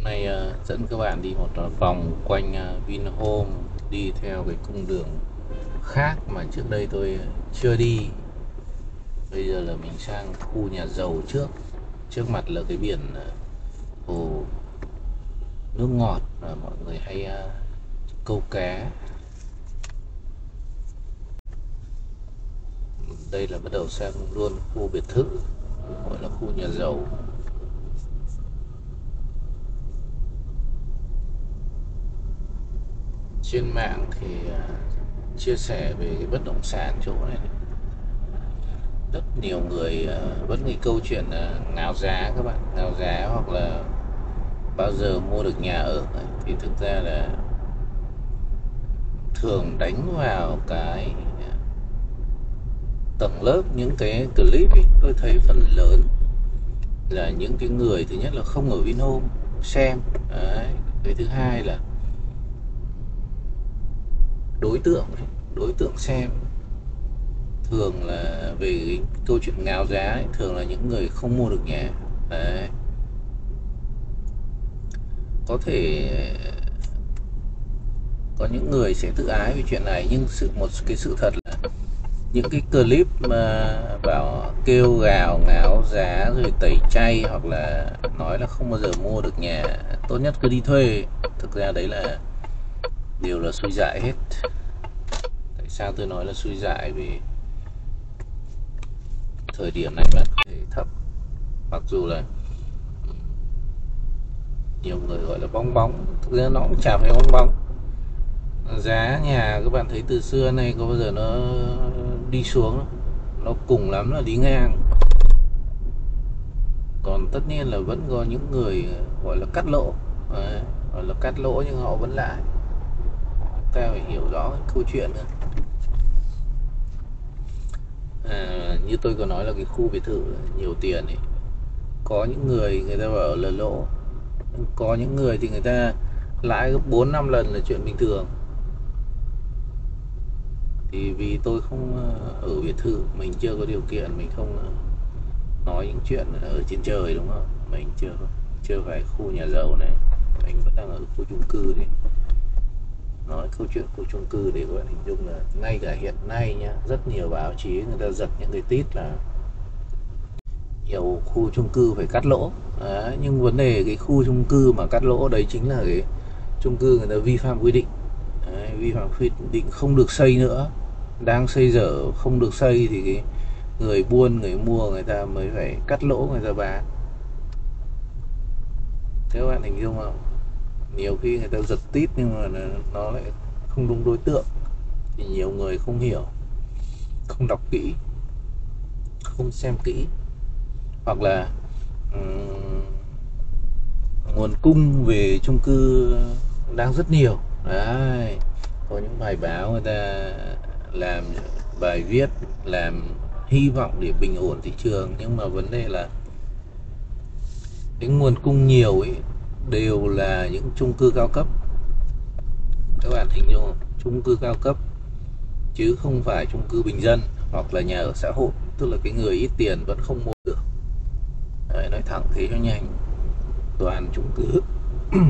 Hôm nay uh, dẫn các bạn đi một vòng quanh uh, Vinhome đi theo cái cung đường khác mà trước đây tôi chưa đi. Bây giờ là mình sang khu nhà giàu trước. Trước mặt là cái biển uh, hồ nước ngọt mà mọi người hay uh, câu cá. Đây là bắt đầu sang luôn khu biệt thự gọi là khu nhà giàu. Trên mạng thì à, chia sẻ về cái bất động sản chỗ này rất nhiều người à, vẫn nghĩ câu chuyện là ngáo giá các bạn ngáo giá hoặc là bao giờ mua được nhà ở thì thực ra là thường đánh vào cái à, tầng lớp những cái clip ấy, tôi thấy phần lớn là những cái người thứ nhất là không ở Vinhome xem Đấy. cái thứ hai là đối tượng đối tượng xem. Thường là về cái câu chuyện ngáo giá ấy, thường là những người không mua được nhà. Đấy. Có thể có những người sẽ tự ái về chuyện này nhưng sự một cái sự thật là những cái clip mà bảo kêu gào ngáo giá rồi tẩy chay hoặc là nói là không bao giờ mua được nhà tốt nhất cứ đi thuê. Thực ra đấy là đều là suy dại hết. Tại sao tôi nói là suy dại? Vì thời điểm này bạn có thể thấp. Mặc dù là nhiều người gọi là bong bóng, thực ra nó cũng chả phải bong bóng. Giá nhà, các bạn thấy từ xưa nay có bao giờ nó đi xuống? Nó cùng lắm là đi ngang. Còn tất nhiên là vẫn có những người gọi là cắt lỗ. Gọi là cắt lỗ nhưng họ vẫn lại ta phải hiểu rõ câu chuyện nữa. À, như tôi có nói là cái khu biệt thự nhiều tiền ấy có những người người ta bảo là lỗ có những người thì người ta lãi gấp 4 năm lần là chuyện bình thường. Thì vì tôi không ờ, ở biệt thự mình chưa có điều kiện mình không ờ, nói những chuyện ở trên trời đúng không? Mình chưa chưa phải khu nhà giàu này mình vẫn đang ở khu chung cư thì nói câu chuyện của chung cư để các bạn hình dung là ngay cả hiện nay nhá rất nhiều báo chí người ta giật những cái tít là nhiều khu chung cư phải cắt lỗ. Đấy, nhưng vấn đề cái khu chung cư mà cắt lỗ đấy chính là cái chung cư người ta vi phạm quy định. Đấy, vi phạm quy định không được xây nữa. Đang xây dở không được xây thì cái người buôn người mua người ta mới phải cắt lỗ người ta bán. Thế các bạn hình dung không? Nhiều khi người ta giật tít nhưng mà nó lại không đúng đối tượng. Thì nhiều người không hiểu không đọc kỹ không xem kỹ. Hoặc là um, nguồn cung về chung cư đang rất nhiều. Đấy có những bài báo người ta làm bài viết làm hy vọng để bình ổn thị trường. Nhưng mà vấn đề là cái nguồn cung nhiều ấy đều là những chung cư cao cấp. Các bạn hình dung chung cư cao cấp chứ không phải chung cư bình dân hoặc là nhà ở xã hội tức là cái người ít tiền vẫn không mua được. Đấy, nói thẳng thế cho nhanh. Toàn chung cư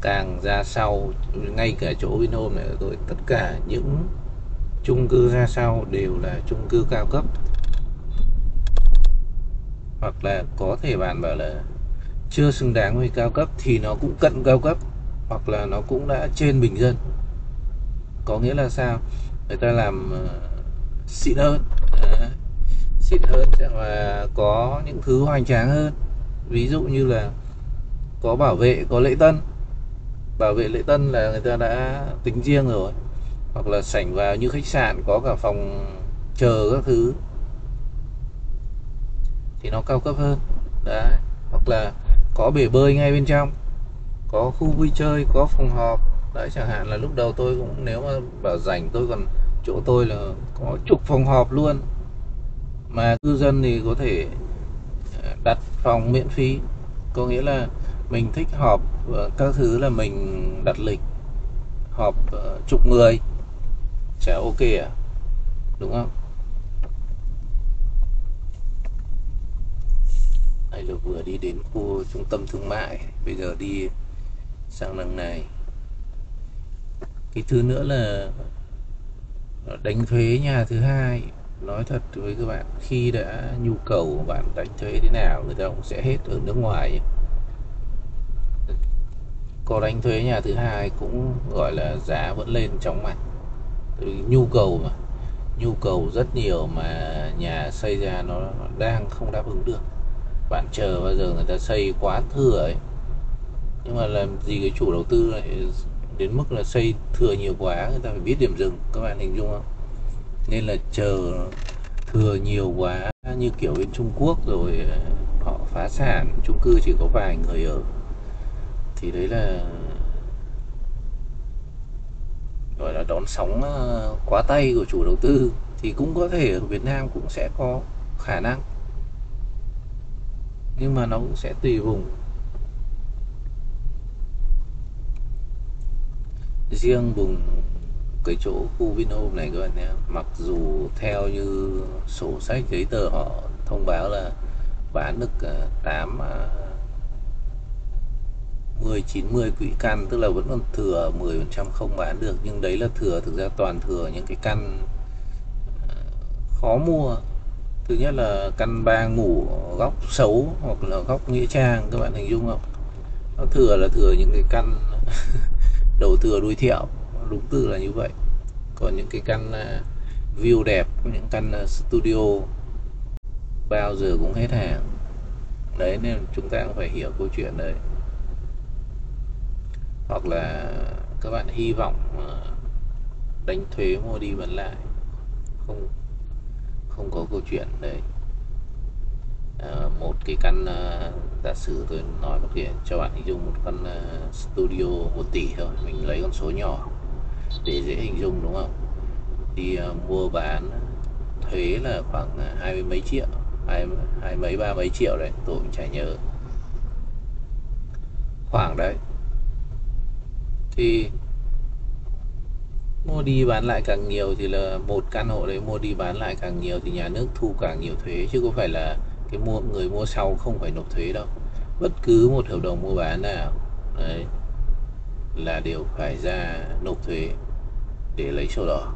càng ra sau ngay cả chỗ Vinhome này rồi tất cả những chung cư ra sau đều là chung cư cao cấp. Hoặc là có thể bạn bảo là chưa xứng đáng với cao cấp thì nó cũng cận cao cấp hoặc là nó cũng đã trên bình dân. Có nghĩa là sao? Người ta làm uh, xịn hơn. À, xịn hơn và có những thứ hoành tráng hơn. Ví dụ như là có bảo vệ có lễ tân. Bảo vệ lễ tân là người ta đã tính riêng rồi. Hoặc là sảnh vào như khách sạn có cả phòng chờ các thứ. Thì nó cao cấp hơn. Đấy. Hoặc là có bể bơi ngay bên trong, có khu vui chơi, có phòng họp. Đấy, chẳng hạn là lúc đầu tôi cũng, nếu mà bảo rảnh, tôi còn chỗ tôi là có chục phòng họp luôn. Mà cư dân thì có thể à, đặt phòng miễn phí. Có nghĩa là mình thích họp ờ, các thứ là mình đặt lịch, họp ờ, chục người. Chả ok à? Đúng không? Hay là vừa đi đến khu trung tâm thương mại, bây giờ đi sang đằng này. Cái thứ nữa là đánh thuế nhà thứ hai. Nói thật với các bạn, khi đã nhu cầu bạn đánh thuế thế nào, người ta cũng sẽ hết ở nước ngoài. Có đánh thuế nhà thứ hai cũng gọi là giá vẫn lên chóng mặt. Nhu cầu mà, nhu cầu rất nhiều mà nhà xây ra nó đang không đáp ứng được bạn chờ bao giờ người ta xây quá thừa ấy. Nhưng mà làm gì cái chủ đầu tư lại đến mức là xây thừa nhiều quá, người ta phải biết điểm dừng, các bạn hình dung không? Nên là chờ thừa nhiều quá, như kiểu bên Trung Quốc rồi, họ phá sản, chung cư chỉ có vài người ở. Thì đấy là, gọi là đón sóng ờ, quá tay của chủ đầu tư. Thì cũng có thể ở Việt Nam cũng sẽ có khả năng nhưng mà nó cũng sẽ tùy vùng. Riêng vùng cái chỗ khu Vinhome này các bạn nhé, mặc dù theo như sổ sách, giấy tờ họ thông báo là bán được 8 10 90 quỹ căn, tức là vẫn còn thừa 10% không bán được. Nhưng đấy là thừa, thực ra toàn thừa những cái căn à, khó mua thứ nhất là căn ba ngủ góc xấu hoặc là góc nghĩa trang, các bạn hình dung không? Nó thừa là thừa những cái căn đầu thừa đuôi thẹo đúng từ là như vậy. Còn những cái căn à, view đẹp, những căn à, studio, bao giờ cũng hết hàng. Đấy, nên chúng ta cũng phải hiểu câu chuyện đấy. Hoặc là các bạn hy vọng à, đánh thuế mua đi bán lại. Không không có câu chuyện đấy. À, một cái căn à, giả sử tôi nói một cái cho bạn hình dung một căn à, ờ, studio 1 tỷ thôi mình lấy con số nhỏ để dễ hình dung đúng không? Thì à, mua bán thuế là khoảng hai mươi mấy triệu hai, hai mấy ba mấy triệu đấy tôi cũng chả nhớ. Khoảng đấy. Thì mua đi bán lại càng nhiều thì là một căn hộ đấy, mua đi bán lại càng nhiều thì nhà nước thu càng nhiều thuế, chứ không phải là cái mua, người mua sau không phải nộp thuế đâu. Bất cứ một hợp đồng mua bán nào, đấy, là đều phải ra nộp thuế để lấy sổ đỏ.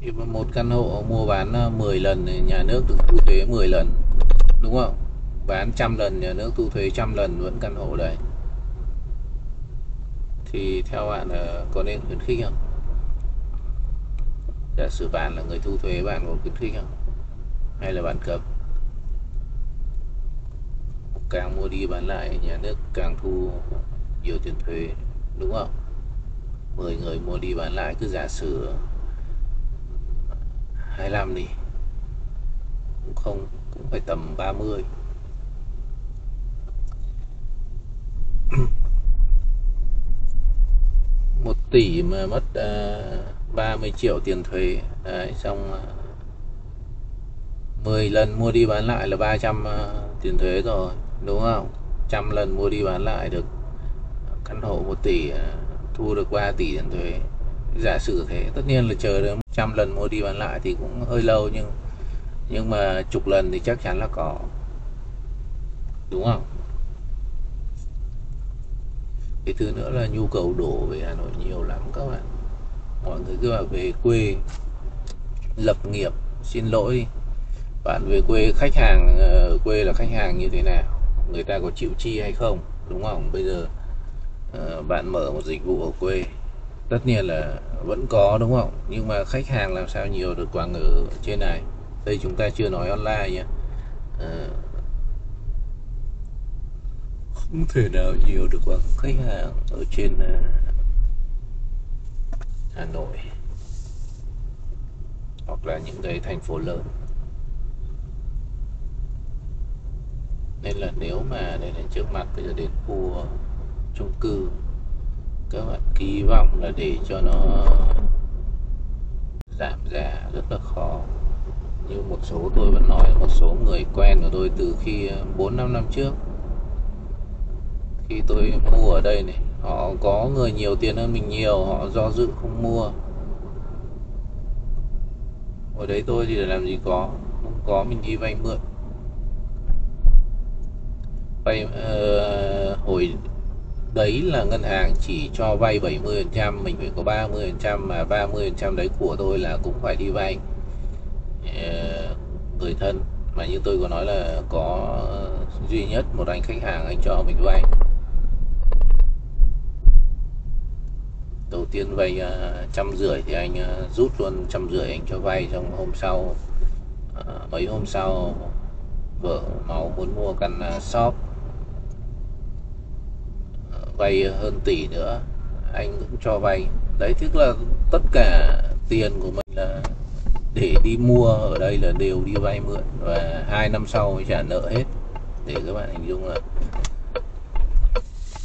Thì một căn hộ mua bán ờ, 10 lần thì nhà nước được thu thuế 10 lần, đúng không? Bán trăm lần, nhà nước thu thuế trăm lần vẫn căn hộ đấy thì theo bạn là có nên khuyến khích không? Giả sử bạn là người thu thuế, bạn có khuyến khích không? Hay là bạn cấm? Càng mua đi bán lại, nhà nước càng thu nhiều tiền thuế, đúng không? 10 người mua đi bán lại, cứ giả sử 25 đi, cũng không, cũng phải tầm 30 1 tỷ mà mất à, uh, 30 triệu tiền thuế. Đấy xong à, uh, 10 lần mua đi bán lại là 300 uh, à, tiền thuế rồi đúng không? Trăm lần mua đi bán lại được căn hộ 1 tỷ uh, thu được 3 tỷ tiền thuế. Giả sử thế tất nhiên là chờ được trăm lần mua đi bán lại thì cũng hơi lâu nhưng nhưng mà chục lần thì chắc chắn là có. Đúng không? Cái thứ nữa là nhu cầu đổ về Hà Nội nhiều lắm các bạn. Mọi người cứ bảo về quê, lập nghiệp, xin lỗi. Bạn về quê, khách hàng ờ, quê là khách hàng như thế nào? Người ta có chịu chi hay không? Đúng không? Bây giờ ờ, bạn mở một dịch vụ ở quê, tất nhiên là vẫn có, đúng không? Nhưng mà khách hàng làm sao nhiều được bằng ở trên này? Đây chúng ta chưa nói online nhé ờ, không thể nào nhiều được bằng khách hàng ở trên à, Hà Nội. Hoặc là những cái thành phố lớn. Nên là nếu mà đây là trước mặt, bây giờ đến khu chung cư, các bạn kỳ vọng là để cho nó giảm giá rất là khó. Như một số tôi vẫn nói, một số người quen của tôi từ khi à, 4 năm năm trước khi tôi mua ở đây này họ có người nhiều tiền hơn mình nhiều họ do dự không mua. Hồi đấy tôi thì làm gì có không có mình đi vay mượn. Vay uh, hồi đấy là ngân hàng chỉ cho vay 70% mình phải có 30% mà 30% đấy của tôi là cũng phải đi vay. Uh, người thân mà như tôi có nói là có duy nhất một anh khách hàng anh cho mình vay đầu tiên vay à, trăm rưỡi thì anh à, rút luôn trăm rưỡi anh cho vay trong hôm sau. À, mấy hôm sau, vợ máu muốn mua căn shop. Vay hơn tỷ nữa, anh cũng cho vay. Đấy, tức là tất cả tiền của mình là để đi mua, ở đây là đều đi vay mượn và hai năm sau mới trả nợ hết. Để các bạn hình dung là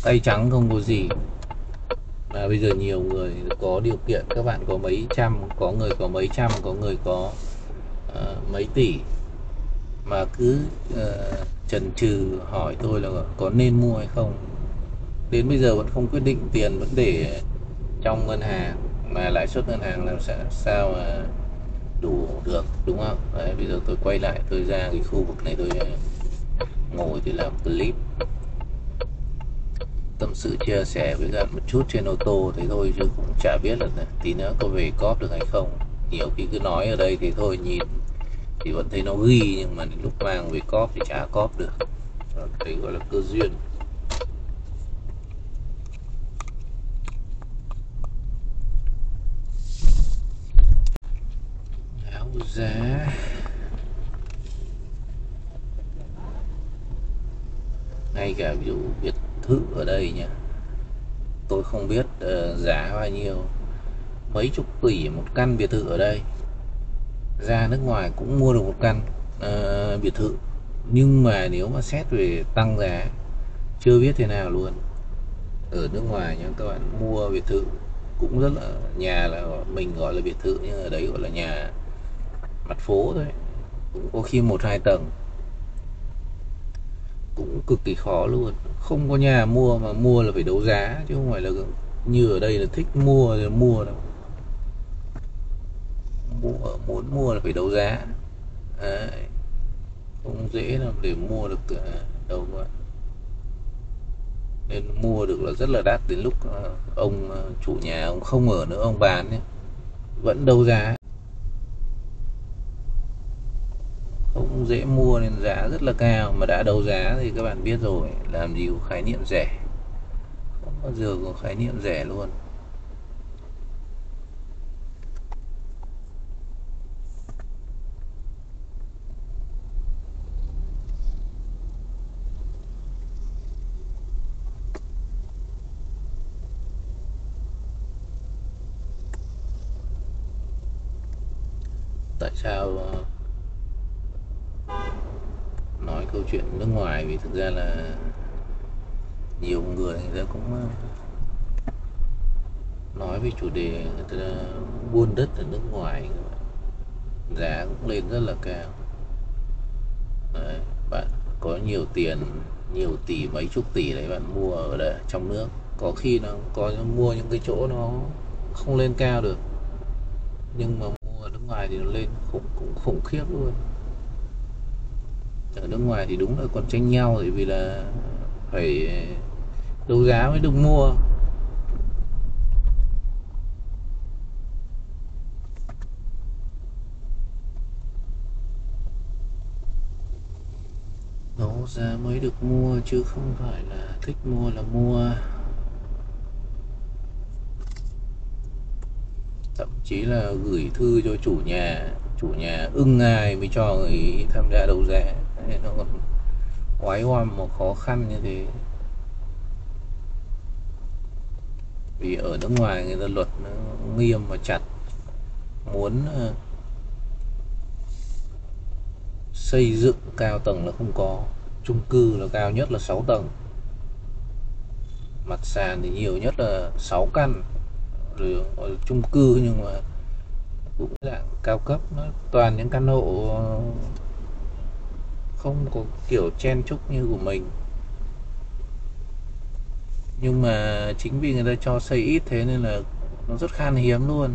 tay trắng không có gì mà bây giờ nhiều người có điều kiện. Các bạn có mấy trăm có người có mấy trăm có người có uh, mấy tỷ. Mà cứ uh, chần chừ hỏi tôi là có nên mua hay không. Đến bây giờ vẫn không quyết định tiền vẫn để trong ngân hàng mà lãi suất ngân hàng làm sao sao mà đủ được đúng không? Đấy, bây giờ tôi quay lại tôi ra cái khu vực này tôi ờ, ngồi thì làm clip tâm sự chia sẻ với bạn một chút trên ô tô thế thôi chứ cũng chả biết là tí nữa có về cóp được hay không. Nhiều khi cứ nói ở đây thì thôi, nhìn thì vẫn thấy nó ghi, nhưng mà lúc mang về cóp thì chả cóp được. Đấy gọi là cơ duyên. Áo giá. Ngay cả ví dụ thự ở đây nhé tôi không biết uh, giá bao nhiêu. Mấy chục tỷ một căn biệt thự ở đây. Ra nước ngoài cũng mua được một căn uh, biệt thự. Nhưng mà nếu mà xét về tăng giá chưa biết thế nào luôn. Ở nước ngoài nhé các bạn mua biệt thự cũng rất là nhà là mình gọi là biệt thự nhưng ở đấy gọi là nhà mặt phố thôi. Cũng có khi một hai tầng cũng cực kỳ khó luôn. Không có nhà mua mà mua là phải đấu giá, chứ không phải là như ở đây là thích mua thì mua đâu. Mua, muốn mua là phải đấu giá. Đấy. không dễ làm để mua được đâu mà. Nên mua được là rất là đắt đến lúc ờ, ông ờ, chủ nhà ông không ở nữa, ông bán ấy. vẫn đấu giá. Không dễ mua nên giá rất là cao. Mà đã đấu giá thì các bạn biết rồi, làm gì có khái niệm rẻ. Không bao giờ có khái niệm rẻ luôn. Tại sao ờ, câu chuyện nước ngoài vì thực ra là nhiều người người ta cũng ờ, nói về chủ đề người ta buôn đất ở nước ngoài. Giá cũng lên rất là cao. Đấy, bạn có nhiều tiền nhiều tỷ mấy chục tỷ đấy bạn mua ở đây trong nước. Có khi nó có mua những cái chỗ nó không lên cao được. Nhưng mà mua ở nước ngoài thì nó lên khủng cũng khủng khiếp luôn ở nước ngoài thì đúng là còn tranh nhau bởi vì là phải đấu giá mới được mua. Đấu giá mới được mua chứ không phải là thích mua là mua. Thậm chí là gửi thư cho chủ nhà chủ nhà ưng ai mới cho người tham gia đấu giá nên nó còn quái qua một khó khăn như thế. Vì ở nước ngoài người ta luật nó nghiêm và chặt. Muốn ờ, xây dựng cao tầng là không có. Chung cư là cao nhất là 6 tầng. Mặt sàn thì nhiều nhất là 6 căn. Rồi chung cư nhưng mà cũng dạng cao cấp. Nó toàn những căn hộ không có kiểu chen chúc như của mình. Nhưng mà chính vì người ta cho xây ít thế nên là nó rất khan hiếm luôn.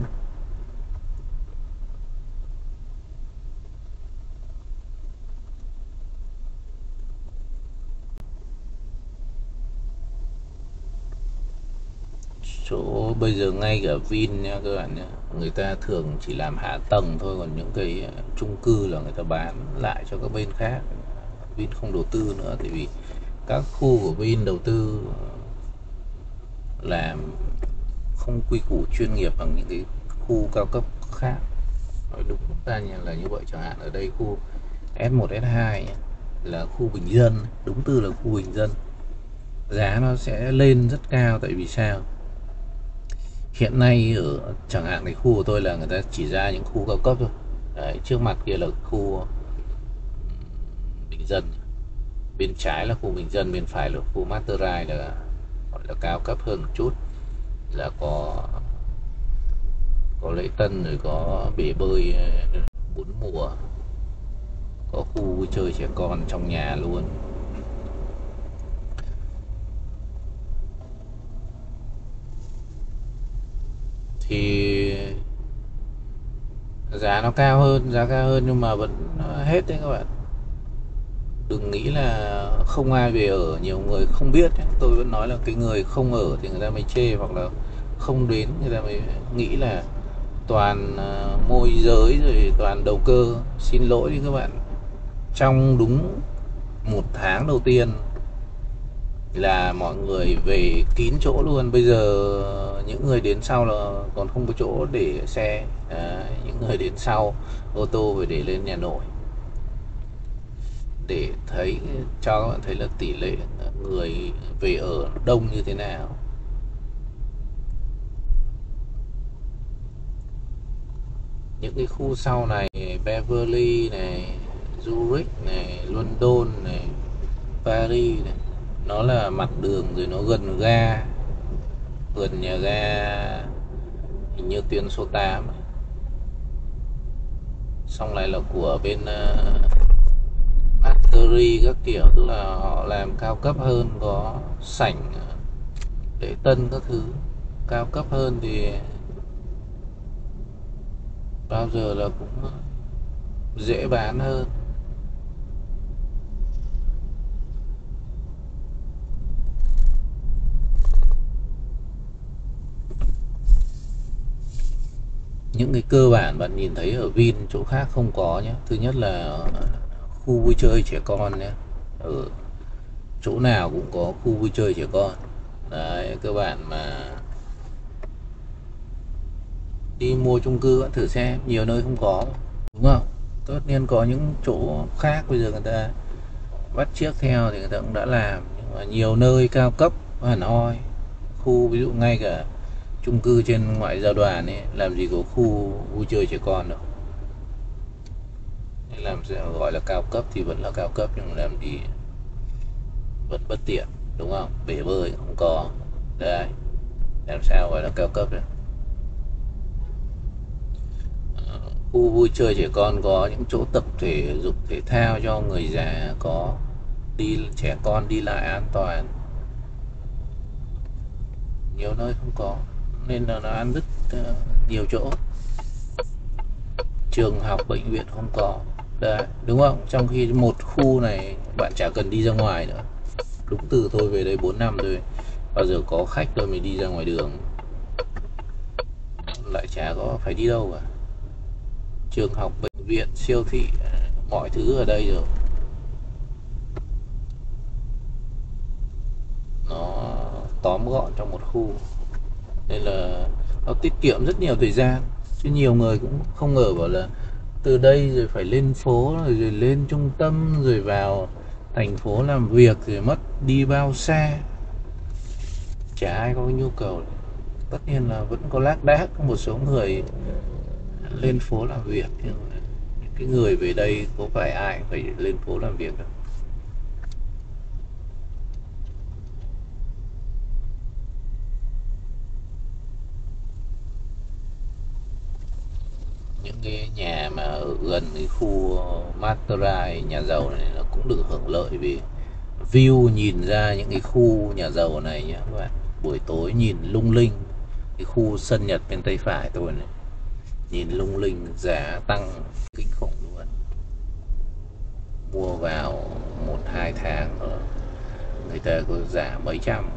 Chỗ bây giờ ngay cả Vin nha các bạn nhé người ta thường chỉ làm hạ tầng thôi còn những cái ờ, chung cư là người ta bán lại cho các bên khác. Vin không đầu tư nữa tại vì các khu của Vin đầu tư ờ, làm không quy củ chuyên nghiệp bằng những cái khu cao cấp khác. Nói đúng ra là như vậy chẳng hạn ở đây khu S1 S2 nhé, là khu bình dân đúng từ là khu bình dân. Giá nó sẽ lên rất cao tại vì sao? Hiện nay ở chẳng hạn cái khu của tôi là người ta chỉ ra những khu cao cấp thôi. Đấy, trước mặt kia là khu bình dân. Bên trái là khu bình dân bên phải là khu Masterai là gọi là cao cấp hơn một chút. Là có có lễ tân rồi có bể bơi ờ, bốn mùa. Có khu vui chơi trẻ con trong nhà luôn. Thì giá nó cao hơn, giá cao hơn nhưng mà vẫn hết đấy các bạn. Đừng nghĩ là không ai về ở, nhiều người không biết tôi vẫn nói là cái người không ở thì người ta mới chê hoặc là không đến người ta mới nghĩ là toàn à, môi giới rồi toàn đầu cơ. Xin lỗi đi các bạn. Trong đúng một tháng đầu tiên là mọi người về kín chỗ luôn. Bây giờ những người đến sau là còn không có chỗ để xe à, những người đến sau ô tô phải để lên nhà nội. Để thấy cho các bạn thấy là tỷ lệ người về ở đông như thế nào. Những cái khu sau này Beverly này Zurich này London này Paris này nó là mặt đường rồi nó gần ga vượt nhà ga hình như tuyến số 8 xong lại là của bên ờ, uh, Factory các kiểu tức là họ làm cao cấp hơn có sảnh ờ, để tân các thứ. Cao cấp hơn thì bao giờ là cũng dễ bán hơn. Những cái cơ bản bạn nhìn thấy ở Vin chỗ khác không có nhé thứ nhất là khu vui chơi trẻ con nhé ở chỗ nào cũng có khu vui chơi trẻ con. Đấy, cơ bản mà đi mua chung cư thử xem, nhiều nơi không có, đúng không? Tất nhiên có những chỗ khác bây giờ người ta bắt chiếc theo thì người ta cũng đã làm, nhưng mà nhiều nơi cao cấp hẳn hoi khu ví dụ ngay cả chung cư trên ngoại giao đoàn ấy, làm gì có khu vui chơi trẻ con đâu. Làm sao gọi là cao cấp thì vẫn là cao cấp, nhưng làm gì vẫn bất tiện, đúng không? Bể bơi không có. Đây, làm sao gọi là cao cấp được? Ờ, khu vui chơi trẻ con có những chỗ tập thể dục thể thao cho người già có, đi, trẻ con đi lại an toàn. Nhiều nơi không có nên là nó ăn rất uh, nhiều chỗ. Trường học bệnh viện không có. Đấy, đúng không? Trong khi một khu này bạn chả cần đi ra ngoài nữa. Đúng từ tôi về đây 4 năm rồi. Bao giờ có khách rồi mới đi ra ngoài đường. Lại chả có phải đi đâu cả. Trường học bệnh viện siêu thị ờ, mọi thứ ở đây rồi. Nó tóm gọn trong một khu nên là nó tiết kiệm rất nhiều thời gian. Chứ nhiều người cũng không ngờ bảo là từ đây rồi phải lên phố rồi, rồi lên trung tâm rồi vào thành phố làm việc rồi mất đi bao xa. Chả ai có nhu cầu. Tất nhiên là vẫn có lác đác một số người lên phố làm việc. Nhưng cái người về đây có phải ai phải lên phố làm việc đâu những cái nhà mà ở gần cái khu Materai, nhà giàu này nó cũng được hưởng lợi vì view nhìn ra những cái khu nhà giàu này nhé các bạn. Buổi tối nhìn lung linh, cái khu sân nhật bên tay phải tôi này. Nhìn lung linh, giá tăng, kinh khủng luôn. Mua vào một, hai tháng người ta có giá mấy trăm.